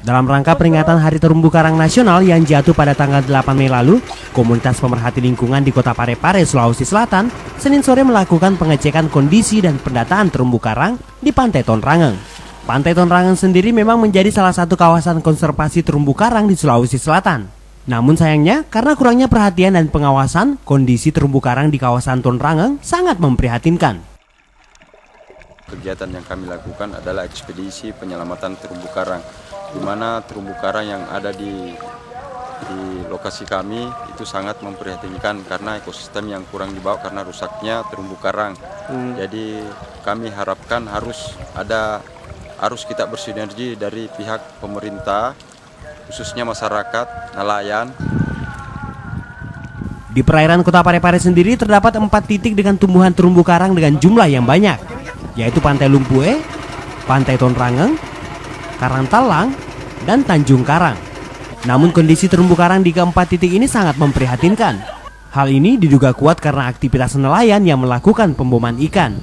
Dalam rangka peringatan Hari Terumbu Karang Nasional yang jatuh pada tanggal 8 Mei lalu, komunitas pemerhati lingkungan di Kota Parepare, Sulawesi Selatan, Senin sore melakukan pengecekan kondisi dan pendataan terumbu karang di Pantai Tonrangeng. Pantai Tonrangeng sendiri memang menjadi salah satu kawasan konservasi terumbu karang di Sulawesi Selatan. Namun sayangnya, karena kurangnya perhatian dan pengawasan, kondisi terumbu karang di kawasan Tonrangeng sangat memprihatinkan. Kegiatan yang kami lakukan adalah ekspedisi penyelamatan terumbu karang di mana terumbu karang yang ada di di lokasi kami itu sangat memprihatinkan karena ekosistem yang kurang dibawa karena rusaknya terumbu karang. Hmm. Jadi kami harapkan harus ada harus kita bersinergi dari pihak pemerintah khususnya masyarakat, nelayan. Di perairan Kota Parepare sendiri terdapat empat titik dengan tumbuhan terumbu karang dengan jumlah yang banyak, yaitu Pantai Lumpue, Pantai Tonrangeng, Karangtalang, dan Tanjung Karang. Namun kondisi terumbu karang di keempat titik ini sangat memprihatinkan. Hal ini diduga kuat karena aktivitas nelayan yang melakukan pemboman ikan.